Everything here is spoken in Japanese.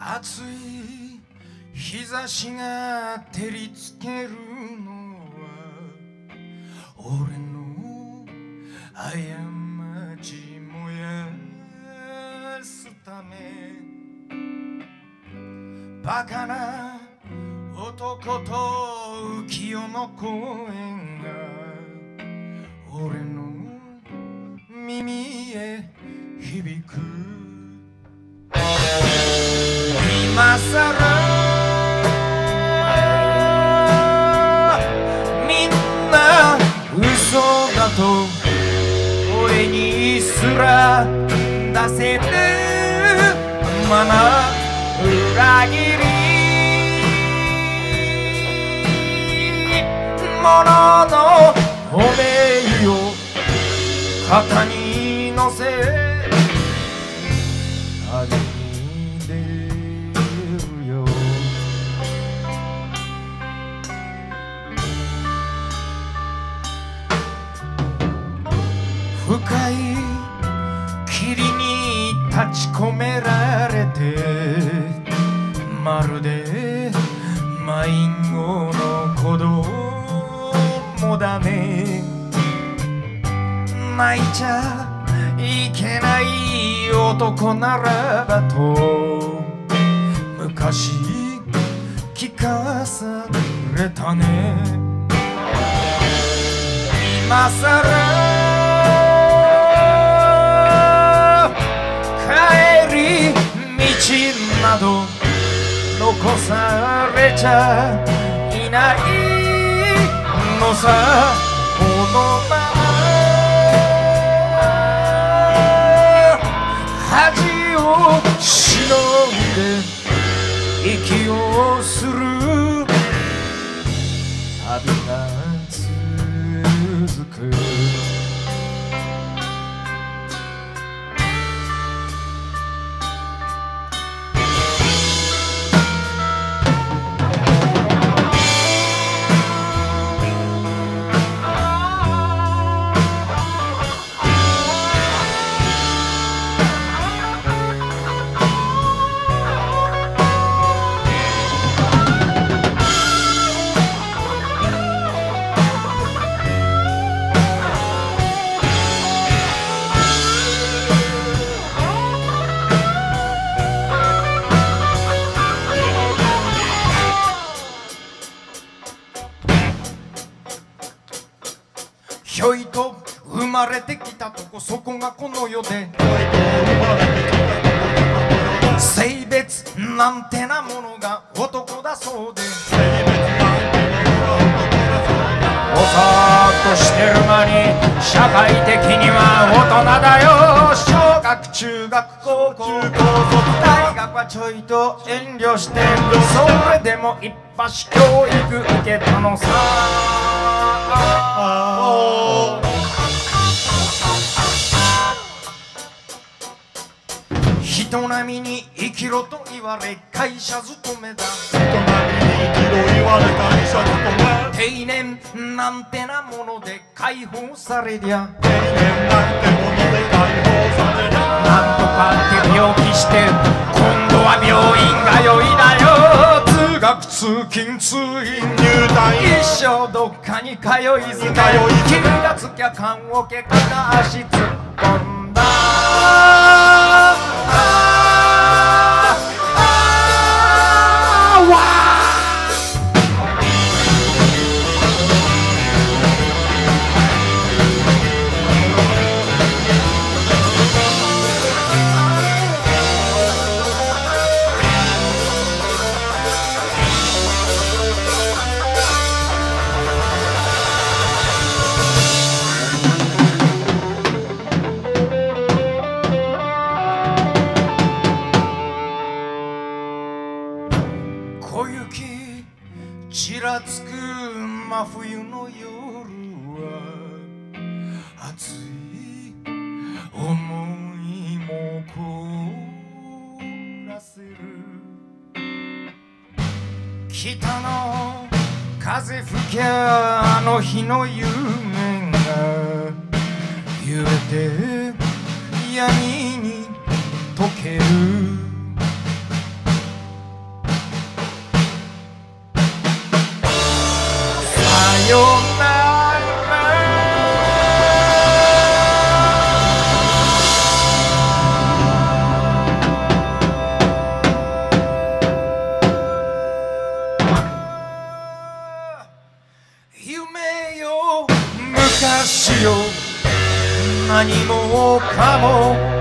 暑い日差しが照りつけるのは俺の過ち燃やすため。バカな男と浮世の公園が俺の耳へ響く。今さらみんな嘘だと俺にすら出せるまま裏切り。者のおめいを肩に乗せ。い。霧に立ち込められてまるで迷子の子供だね泣いちゃいけない男ならばと昔聞かされたね。今さらなど残されちゃいないのさ。このまま恥を忍んで息をする。旅が続く。ひょいと生まれてきたとこそこがこの世で。性別なんてなものが男だそうで。ぼさっとしてる間に社会的には大人だよ。小学中学高校。高卒大学はちょいと遠慮して。それでも一発教育受けたのさ。人並みに生きろと言われ会社勤めだ。定年なんてなもので解放されりゃ。なんとかって病気して今度は病院通いだよ。通学通勤通院入隊一生どっかに通いずかよ気がつきゃ棺桶から足突っ込んだ。北の風吹きゃあの日の夢が揺れて闇に溶ける。さよなら。何もかも